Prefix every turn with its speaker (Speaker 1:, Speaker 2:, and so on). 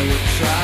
Speaker 1: I would try.